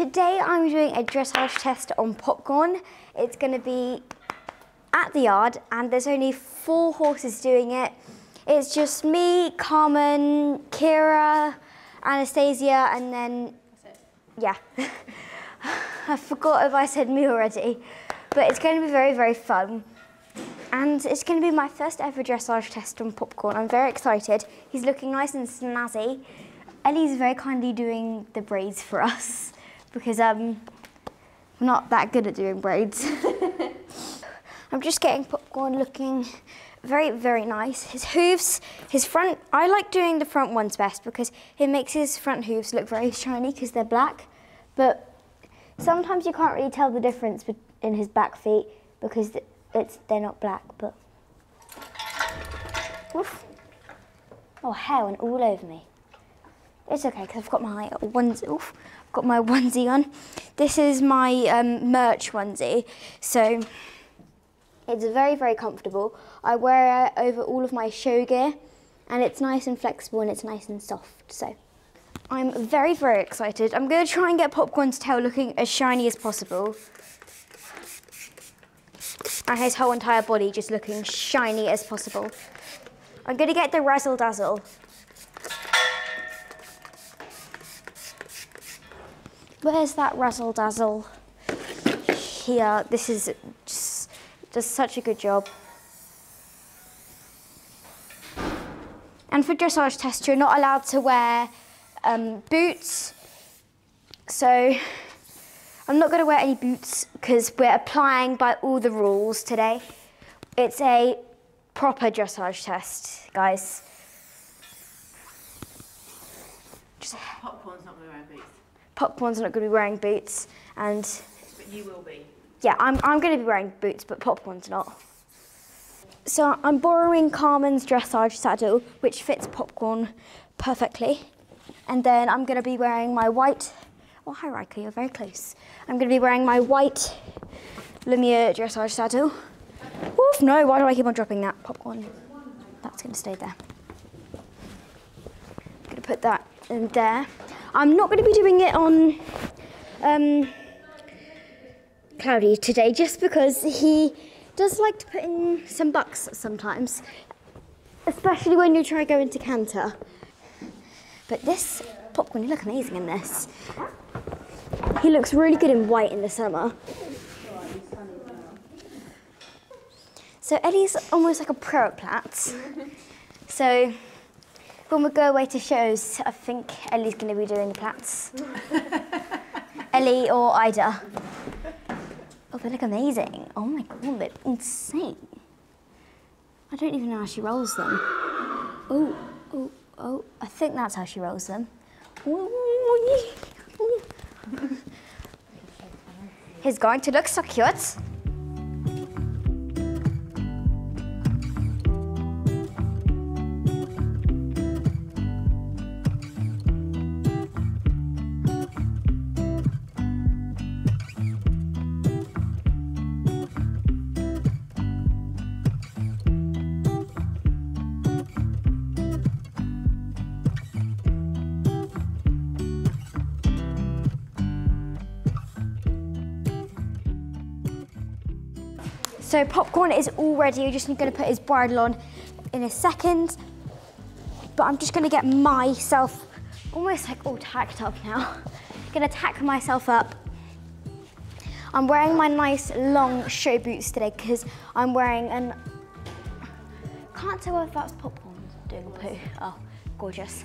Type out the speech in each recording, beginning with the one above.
Today I'm doing a dressage test on popcorn. It's going to be at the yard and there's only four horses doing it. It's just me, Carmen, Kira, Anastasia and then, yeah. I forgot if I said me already. But it's going to be very, very fun. And it's going to be my first ever dressage test on popcorn. I'm very excited. He's looking nice and snazzy. Ellie's very kindly doing the braids for us because um, I'm not that good at doing braids. I'm just getting popcorn looking very, very nice. His hooves, his front, I like doing the front ones best because it makes his front hooves look very shiny because they're black. But sometimes you can't really tell the difference in his back feet because it's, they're not black, but. Oof. Oh, hair went all over me. It's okay because I've got my ones, Oof, got my onesie on. This is my um, merch onesie, so it's very very comfortable. I wear it over all of my show gear, and it's nice and flexible and it's nice and soft. So I'm very very excited. I'm going to try and get Popcorn's tail looking as shiny as possible. And his whole entire body just looking shiny as possible. I'm going to get the Razzle Dazzle. Where's that razzle dazzle? Here, this is just does such a good job. And for dressage test, you're not allowed to wear um, boots. So I'm not going to wear any boots because we're applying by all the rules today. It's a proper dressage test, guys. Just popcorn's not going to wear boots. Popcorn's not going to be wearing boots, and. But you will be. Yeah, I'm, I'm going to be wearing boots, but Popcorn's not. So I'm borrowing Carmen's dressage saddle, which fits Popcorn perfectly. And then I'm going to be wearing my white. Oh, hi, Riker, you're very close. I'm going to be wearing my white LeMieux dressage saddle. Oof, no, why do I keep on dropping that? Popcorn. That's going to stay there. I'm going to put that in there. I'm not going to be doing it on um, Cloudy today just because he does like to put in some bucks sometimes, especially when you try going to canter. But this popcorn, you look amazing in this. He looks really good in white in the summer. So Eddie's almost like a pro at plats. So when we go away to shows, I think Ellie's going to be doing the plats. Ellie or Ida. Oh, they look amazing. Oh my god, they're insane. I don't even know how she rolls them. Oh, oh, oh, I think that's how she rolls them. He's going to look so cute. So popcorn is all ready. We're just going to put his bridle on in a second. But I'm just going to get myself almost like all tacked up now. going to tack myself up. I'm wearing my nice long show boots today because I'm wearing an... Can't tell if that's popcorn doing a poo. Oh, gorgeous.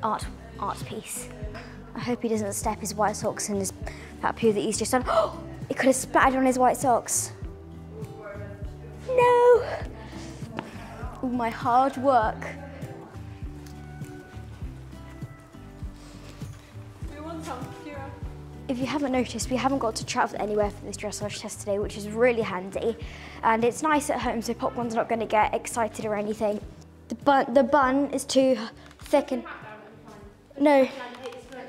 Art, art piece. I hope he doesn't step his white socks in his, that poo that he's just done. Oh! It could have splattered on his white socks. No! All my hard work. If you haven't noticed, we haven't got to travel anywhere for this dressage test today, which is really handy. And it's nice at home, so Popcorn's not going to get excited or anything. The bun, the bun is too thick and... No.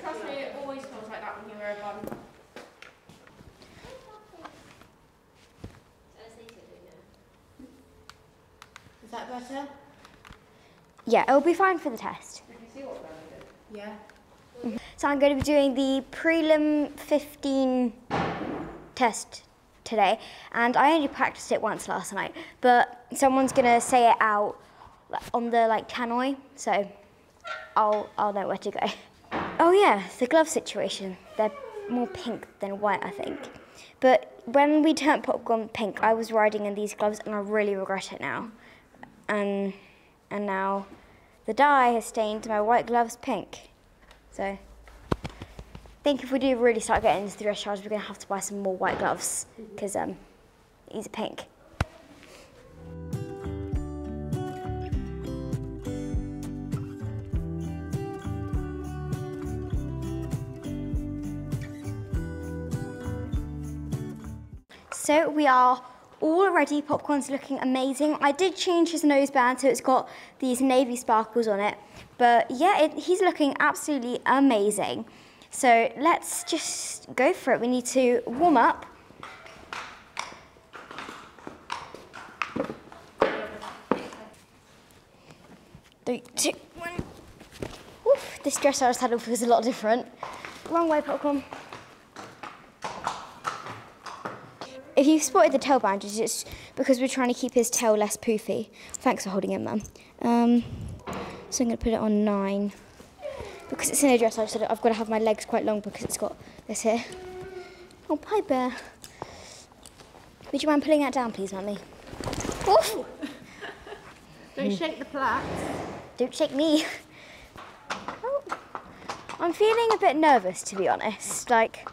Trust me, it always feels like that when you wear a bun. Is that better? Yeah, it'll be fine for the test. Yeah. So I'm going to be doing the prelim 15 test today, and I only practiced it once last night. But someone's going to say it out on the like tannoy, so I'll I'll know where to go. Oh yeah, the glove situation. They're more pink than white, I think. But when we turned popcorn pink, I was riding in these gloves, and I really regret it now. And and now the dye has stained my white gloves pink. So I think if we do really start getting into the dressage, we're going to have to buy some more white gloves because um, these are pink. So we are all ready. Popcorn's looking amazing. I did change his noseband so it's got these navy sparkles on it. But yeah, it, he's looking absolutely amazing. So let's just go for it. We need to warm up. Three, two, one. Oof, this dressage saddle was a lot different. Wrong way, popcorn. If you've spotted the tail bandages, it's because we're trying to keep his tail less poofy. Thanks for holding it, Mum. Um, so I'm going to put it on nine. Because it's in a dressage, so I've got to have my legs quite long because it's got this here. Oh, Piper. Would you mind pulling that down, please, Mummy? Oof! Don't shake the plaits. Don't shake me. Oh. I'm feeling a bit nervous, to be honest. Like,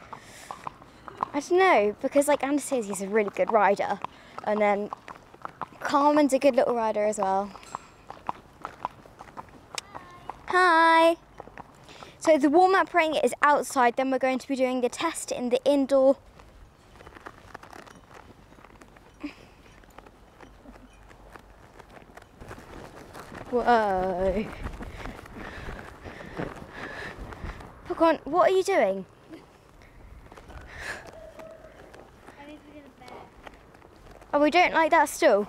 I don't know, because like Anastasia's a really good rider, and then Carmen's a good little rider as well. Hi. So the warm-up ring is outside, then we're going to be doing the test in the indoor. Whoa. Pokon, what are you doing? Oh, we don't like that stool.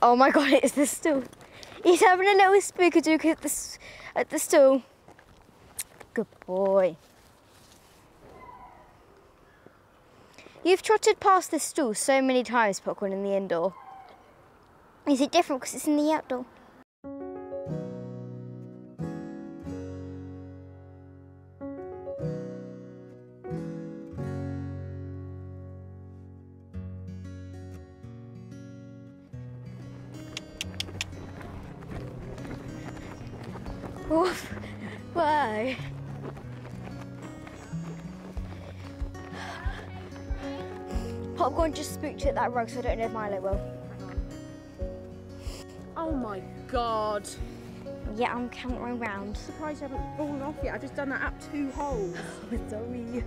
Oh my god, it's the stool. He's having a little spookadook at the, at the stool. Good boy. You've trotted past this stool so many times, Popcorn, in the indoor. Is it different because it's in the outdoor? Whoa. Popcorn just spooked at that rug, so I don't know if Milo will. Oh my god. Yeah, I'm cantering round. Surprised you haven't fallen off yet. I've just done that up two holes. Sorry.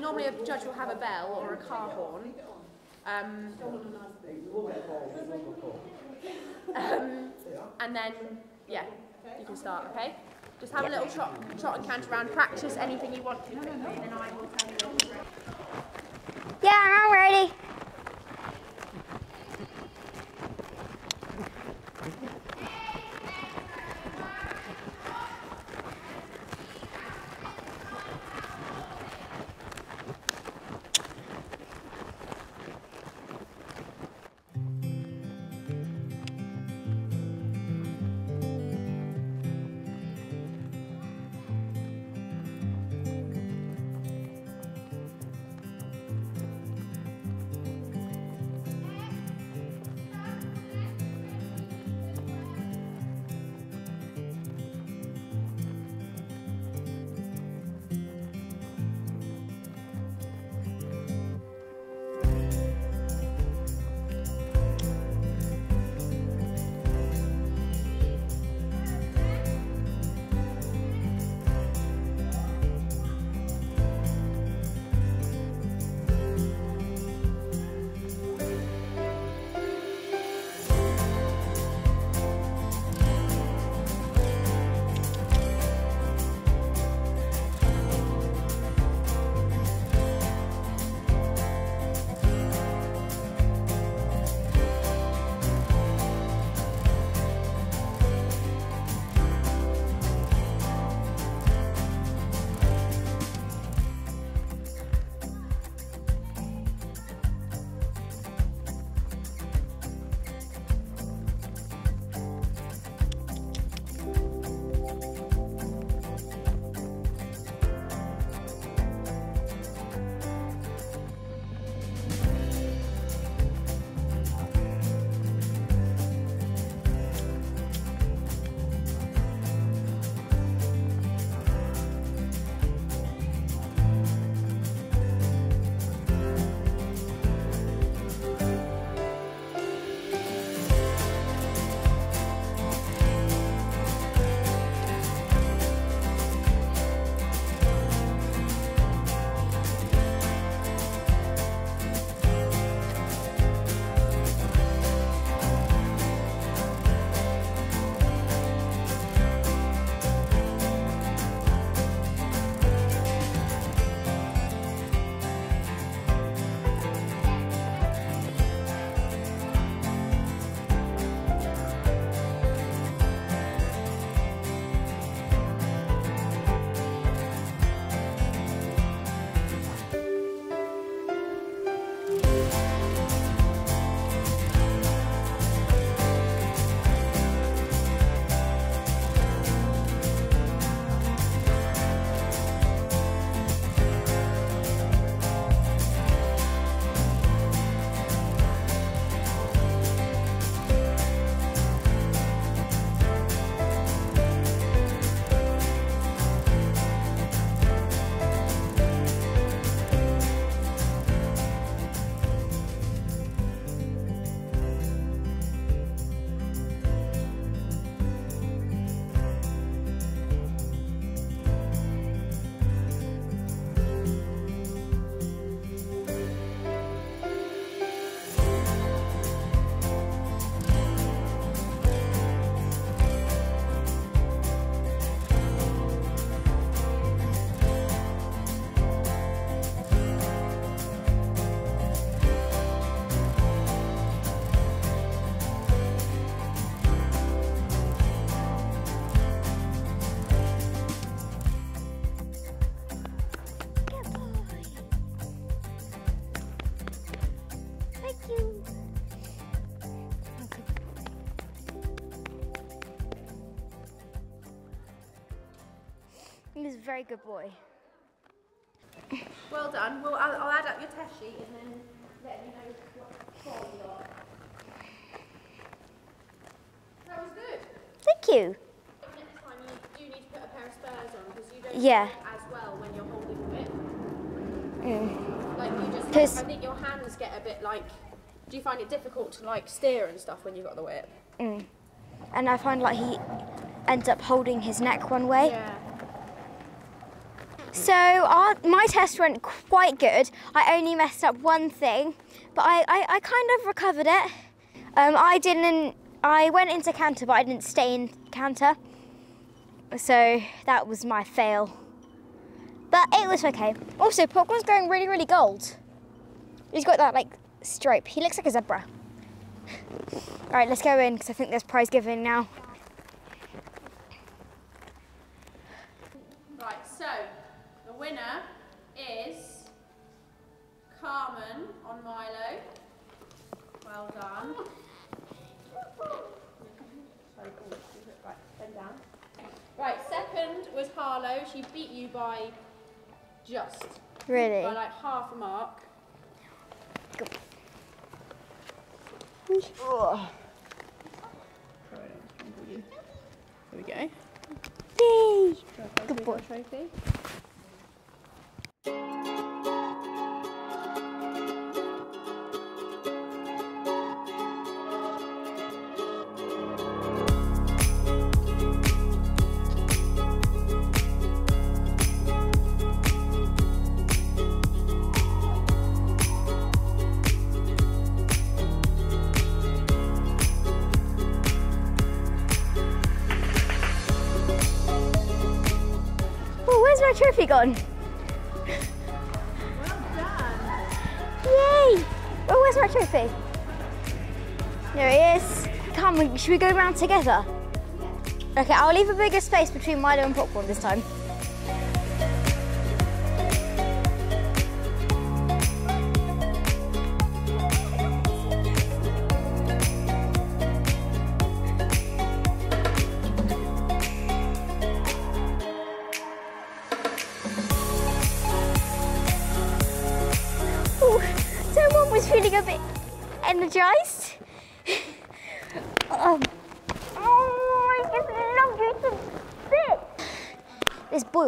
Normally a judge will have a bell or a car horn. Um, um, and then, yeah, you can start, okay? Just have a little trot, trot and canter around. Practice anything you want to and then I will tell you. Yeah, I'm ready. He's a very good boy. Well done. Well, I'll, I'll add up your test sheet and then let you know what score you got. That was good. Thank you. Next time you do need to put a pair of spurs on because you don't Yeah. as well when you're holding the whip. Mm. Like you just, 'Cause- I think your hands get a bit like. Do you find it difficult to like steer and stuff when you've got the whip? Mm. And I find like he ends up holding his neck one way. Yeah. So our, my test went quite good. I only messed up one thing, but I, I, I kind of recovered it. Um, I didn't, I went into canter, but I didn't stay in canter. So that was my fail. But it was okay. Also, Popcorn's going really, really gold. He's got that like stripe. He looks like a zebra. All right, let's go in because I think there's prize giving now. Right, so the winner is Carmen on Milo. Well done. Right, bend down. Right, second was Harlow. She beat you by just Really? by like half a mark. Here we go. Yay! Good boy. Trophy. Should we go around together? Okay, I'll leave a bigger space between Milo and popcorn this time.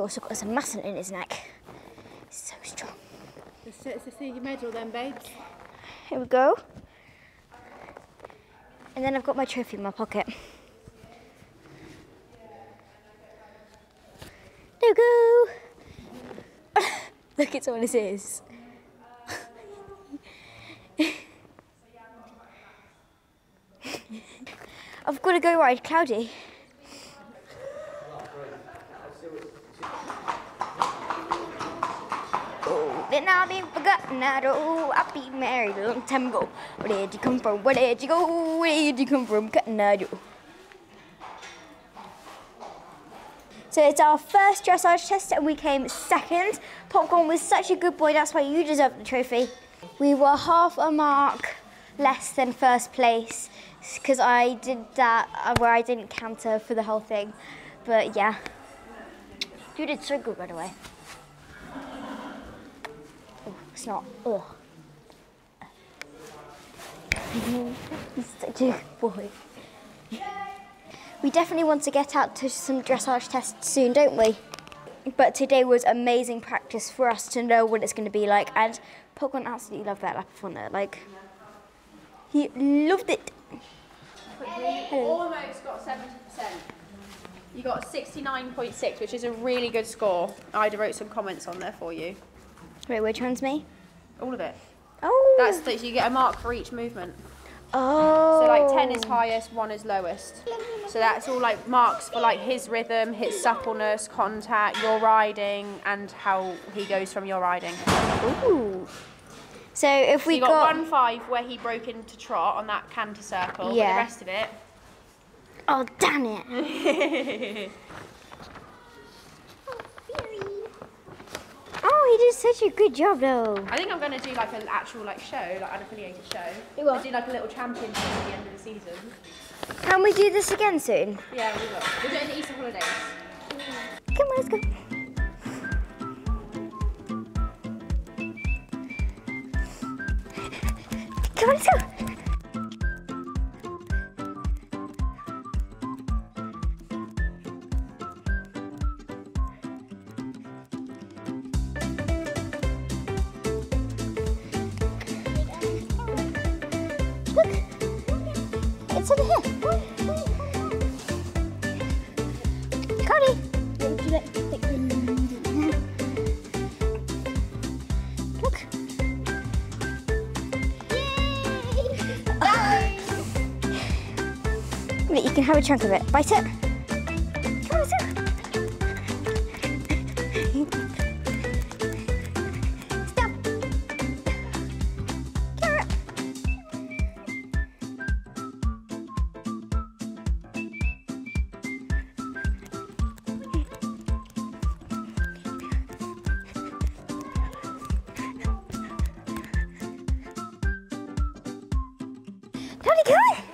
Also got some muscle in his neck. He's so strong. Let's, see your medal then, babes. Here we go. And then I've got my trophy in my pocket. There we go. Look, it's all this is. I've got to go ride Cloudy. Then I'll be forgotten. I know I'll be married a long time ago. Where did you come from? Where did you go? Where did you come from? Cutting I do. So it's our first dressage test and we came second. Popcorn was such a good boy, that's why you deserve the trophy. We were half a mark less than first place because I did that uh, where I didn't canter for the whole thing. But yeah, you did so good by the way. It's not. Ugh. He's such a good boy. We definitely want to get out to some dressage tests soon, don't we? But today was amazing practice for us to know what it's going to be like, and Popcorn absolutely loved that lap. Like, he loved it. You almost got 70%. You got 69.6, which is a really good score. I wrote some comments on there for you. Wait, which one's me? All of it. Oh, That's that you get a mark for each movement. oh. So like 10 is oh. highest, 1 is lowest. So that's all like marks for like his rhythm, his suppleness, contact, your riding, and how he goes from your riding. Ooh. So if we you got, one five where he broke into trot on that canter circle. Yeah. the rest of it. oh damn it! Oh, he did such a good job though. I think I'm gonna do like an actual like show, like an affiliated show. You? And do like a little championship at the end of the season. Can we do this again soon? Yeah, we will. We'll do it in the Easter holidays. Come on, let's go. Come on, let's go. A chunk of it. Bite it. Come on. Stop. Carrot. Daddy, come on.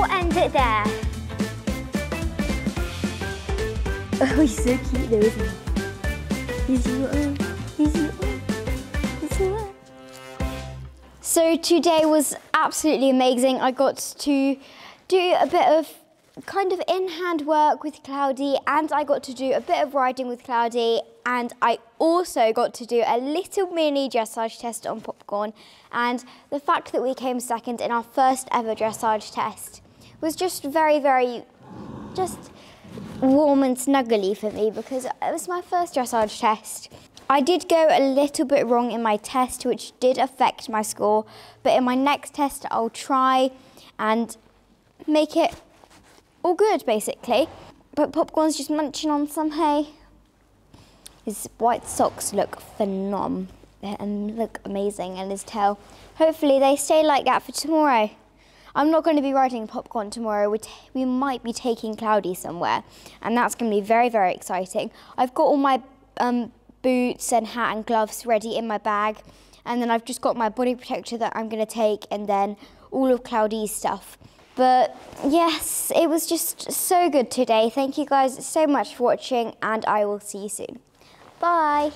We'll end it there. Oh, he's so cute though, isn't he? He's little. He's little. He's little. So today was absolutely amazing. I got to do a bit of kind of in-hand work with Cloudy and I got to do a bit of riding with Cloudy and I also got to do a little mini dressage test on Popcorn and the fact that we came second in our first ever dressage test was just very, very, just warm and snuggly for me because it was my first dressage test. I did go a little bit wrong in my test, which did affect my score, but in my next test, I'll try and make it all good, basically. But Popcorn's just munching on some hay. His white socks look phenomenal and look amazing, and his tail. Hopefully, they stay like that for tomorrow. I'm not going to be riding Popcorn tomorrow. We, might be taking Cloudy somewhere, and that's going to be very, very exciting. I've got all my um, boots and hat and gloves ready in my bag, and then I've just got my body protector that I'm going to take, and then all of Cloudy's stuff. But yes, it was just so good today. Thank you guys so much for watching, and I will see you soon. Bye.